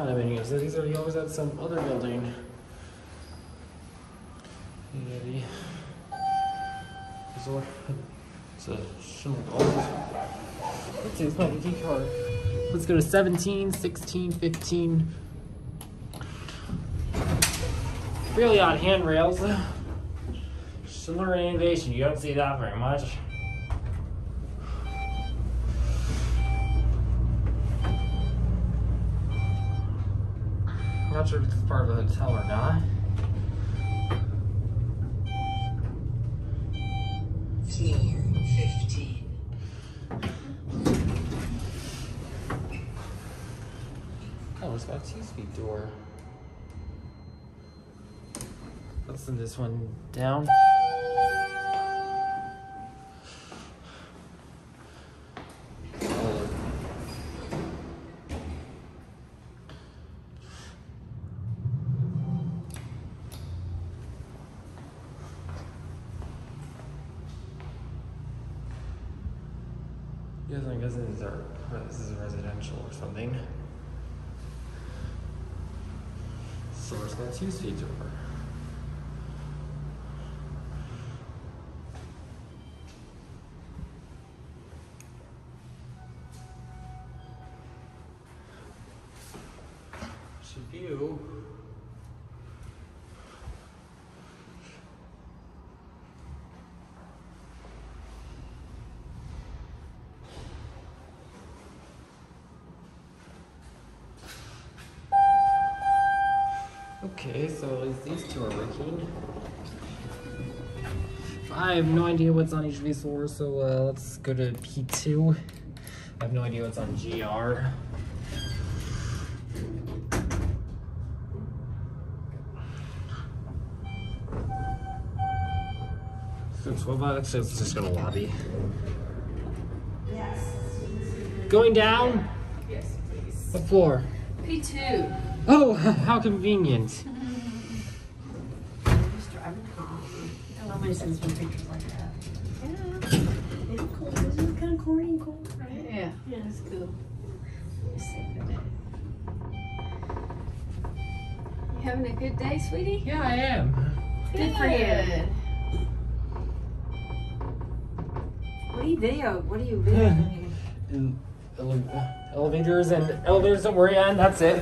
condominiums. Are the owners at some other building. It's a Let's see, it's ED card. Let's go to 17, 16, 15. Really odd handrails. Schindler Innovation, you don't see that very much. Not sure if it's part of a hotel or not. Floor 15. Oh, it's got a two-speed door. Let's send this one down. Yes, I guess these are this is residential or something. So it's got two speed door. Should view. Okay, so at least these two are working. I have no idea what's on each of these so uh, let's go to P2. I have no idea what's on GR. So 12 bucks, let's just gonna lobby. Yes. Going down? Yes, please. What floor? P2. Oh, how convenient. Just driving home. I love my sends me pictures like that. Yeah. It's cool. This is kind of corny and cool, right? Yeah, Yeah. that's cool. Just save the day. You having a good day, sweetie? Yeah, I am. Good for you. What do you video? What do you video? Elevators uh, and elevators that we're in, that's it.